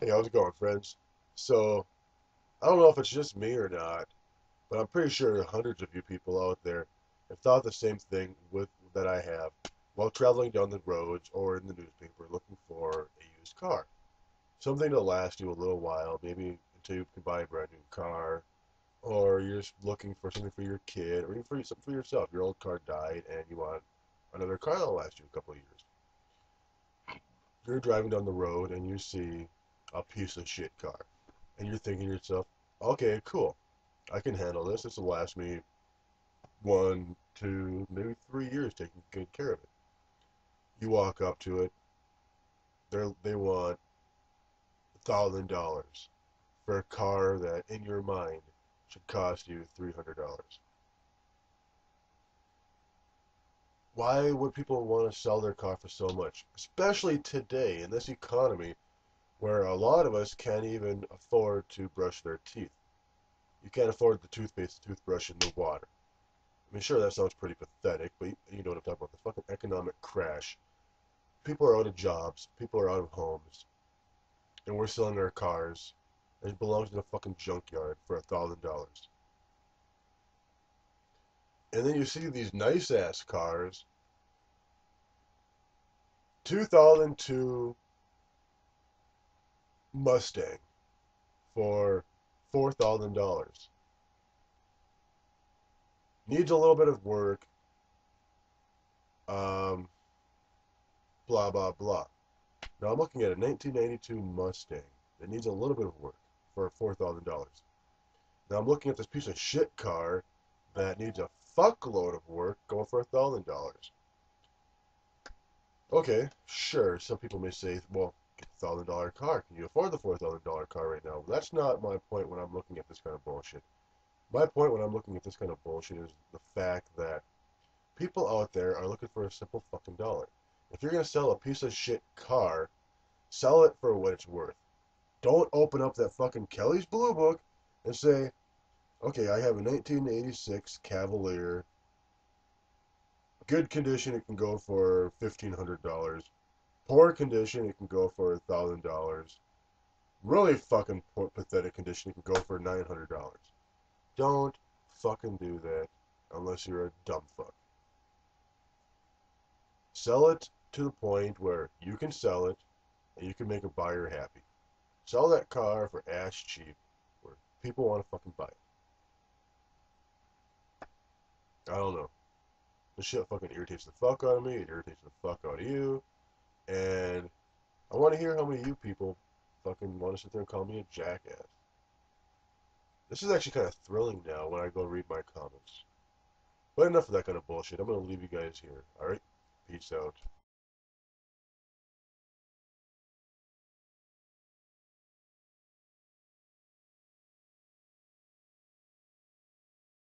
Hey, how's it going, friends? So, I don't know if it's just me or not, but I'm pretty sure hundreds of you people out there have thought the same thing with that I have while traveling down the roads or in the newspaper looking for a used car. Something to last you a little while, maybe until you can buy a brand new car, or you're just looking for something for your kid, or even for something for yourself. Your old car died and you want another car that'll last you a couple of years. You're driving down the road and you see a piece of shit car. And you're thinking to yourself, okay, cool. I can handle this. This will last me one, two, maybe three years taking good care of it. You walk up to it, they they want a thousand dollars for a car that, in your mind, should cost you three hundred dollars. Why would people want to sell their car for so much? Especially today in this economy where a lot of us can't even afford to brush their teeth. You can't afford the toothpaste, the toothbrush, and the water. I mean, sure, that sounds pretty pathetic, but you know what I'm talking about. The fucking economic crash. People are out of jobs. People are out of homes. And we're selling our cars. And it belongs in a fucking junkyard for a thousand dollars. And then you see these nice ass cars. 2002 Mustang for four thousand dollars. Needs a little bit of work. Um, blah blah blah. Now I'm looking at a 1992 Mustang that needs a little bit of work for four thousand dollars. Now I'm looking at this piece of shit car that needs a fuckload of work going for a thousand dollars. Okay, sure. Some people may say, well, thousand dollar car. Can you afford the four thousand dollar car right now? That's not my point when I'm looking at this kind of bullshit. My point when I'm looking at this kind of bullshit is the fact that people out there are looking for a simple fucking dollar. If you're gonna sell a piece of shit car, sell it for what it's worth. Don't open up that fucking Kelley's Blue Book and say, okay, I have a 1986 Cavalier. Good condition, it can go for $1,500. Poor condition, it can go for a $1,000. Really fucking poor, pathetic condition, it can go for $900. Don't fucking do that unless you're a dumb fuck. Sell it to the point where you can sell it and you can make a buyer happy. Sell that car for ass cheap where people want to fucking buy it. I don't know. This shit fucking irritates the fuck out of me. It irritates the fuck out of you. And I want to hear how many of you people fucking want to sit there and call me a jackass. This is actually kind of thrilling now when I go read my comments. But enough of that kind of bullshit. I'm going to leave you guys here. Alright? Peace out.